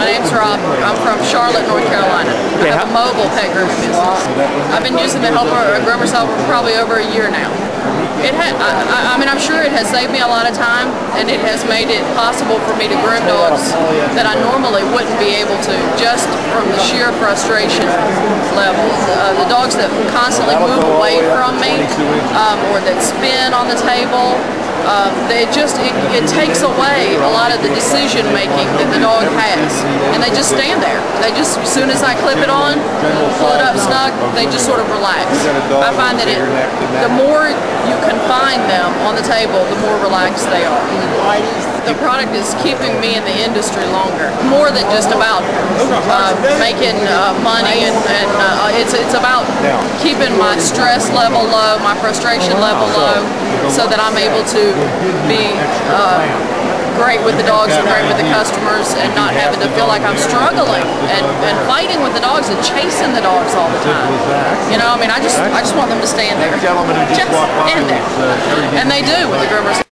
My name's Rob. I'm from Charlotte, North Carolina. I have a mobile pet grooming business. I've been using the helper, uh, groomer's helper for probably over a year now. It I- I mean, I'm sure it has saved me a lot of time, and it has made it possible for me to groom dogs that I normally wouldn't be able to, just from the sheer frustration level. Uh, the dogs that constantly move away from me, um, or that spin on the table, um, they just it, it takes away a lot of the decision making that the dog has, and they just stand there. They just as soon as I clip it on, pull it up snug, they just sort of relax. I find that it the more you confine them on the table, the more relaxed they are. The product is keeping me in the industry longer, more than just about uh, making uh, money, and, and uh, it's it's about keeping my stress level low, my frustration level low, so that I'm able to be uh, great with the dogs and great with the customers, and not having to feel like I'm struggling and, and fighting with the dogs and chasing the dogs all the time. You know, I mean, I just I just want them to stand there, That gentleman who just stand there, uh, and they do with the groomers.